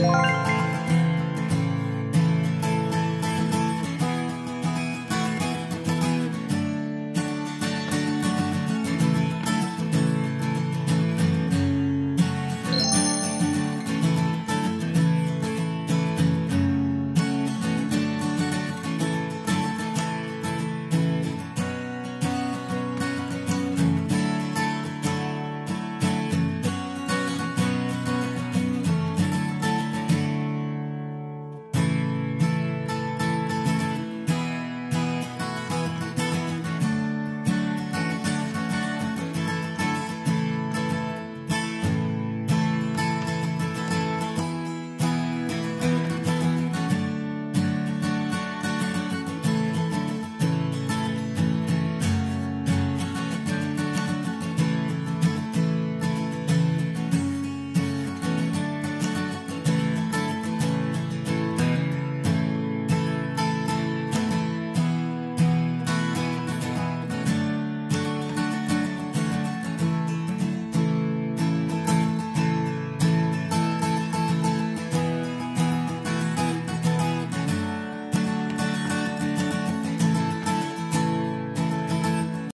Bye.